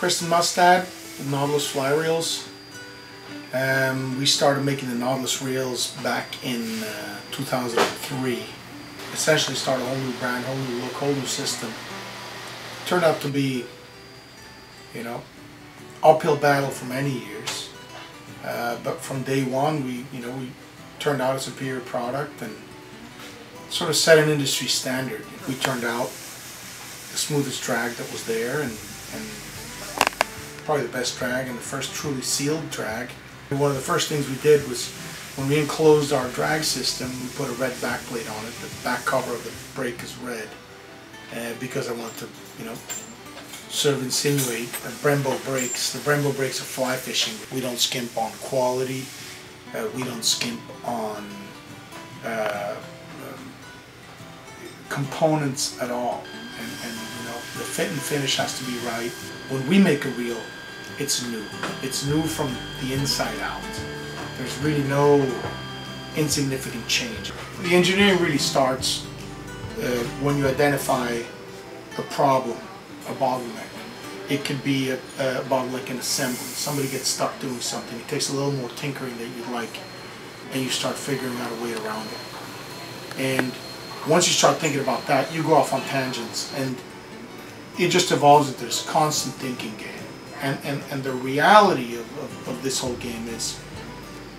Kristen Mustad, Nautilus fly reels. Um, we started making the Nautilus reels back in uh, 2003. Essentially started a whole new brand, whole new look, whole new system. Turned out to be, you know, uphill battle for many years. Uh, but from day one, we, you know, we turned out a superior product and sort of set an industry standard. We turned out the smoothest drag that was there and, and probably the best drag and the first truly sealed drag. One of the first things we did was when we enclosed our drag system, we put a red backplate on it. The back cover of the brake is red uh, because I want to, you know, sort of insinuate that Brembo brakes, the Brembo brakes are fly fishing. We don't skimp on quality. Uh, we don't skimp on uh, um, components at all. And, and the fit and finish has to be right. When we make a reel, it's new. It's new from the inside out. There's really no insignificant change. The engineering really starts uh, when you identify a problem, a bottleneck. It could be a, a bottleneck in assembly. Somebody gets stuck doing something. It takes a little more tinkering than you'd like, and you start figuring out a way around it. And once you start thinking about that, you go off on tangents, and it just evolves into this constant thinking game. And, and, and the reality of, of, of this whole game is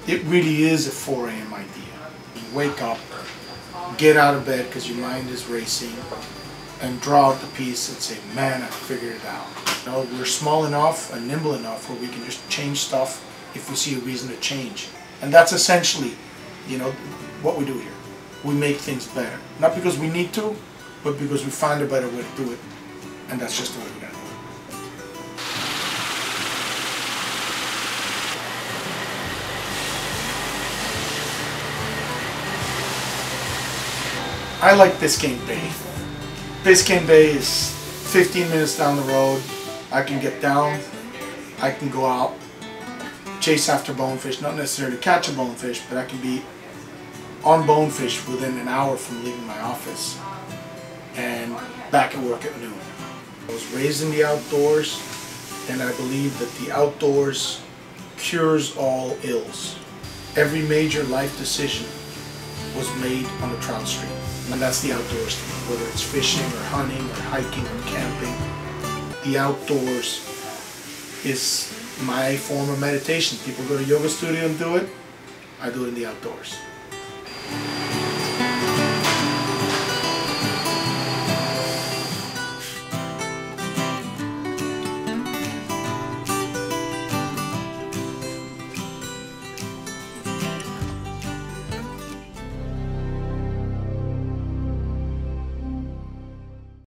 it really is a 4 a.m. idea. You wake up, get out of bed because your mind is racing, and draw out the piece and say, man, I figured it out. You know, we're small enough and nimble enough where we can just change stuff if we see a reason to change. And that's essentially, you know, what we do here. We make things better. Not because we need to, but because we find a better way to do it. And that's just the way we do it. I like Biscayne Bay. Biscayne Bay is 15 minutes down the road. I can get down, I can go out, chase after bonefish, not necessarily catch a bonefish, but I can be on bonefish within an hour from leaving my office and back at work at noon. Was raised in the outdoors and I believe that the outdoors cures all ills. Every major life decision was made on a trout stream. And that's the outdoors to me, whether it's fishing or hunting or hiking or camping. The outdoors is my form of meditation. People go to yoga studio and do it. I do it in the outdoors.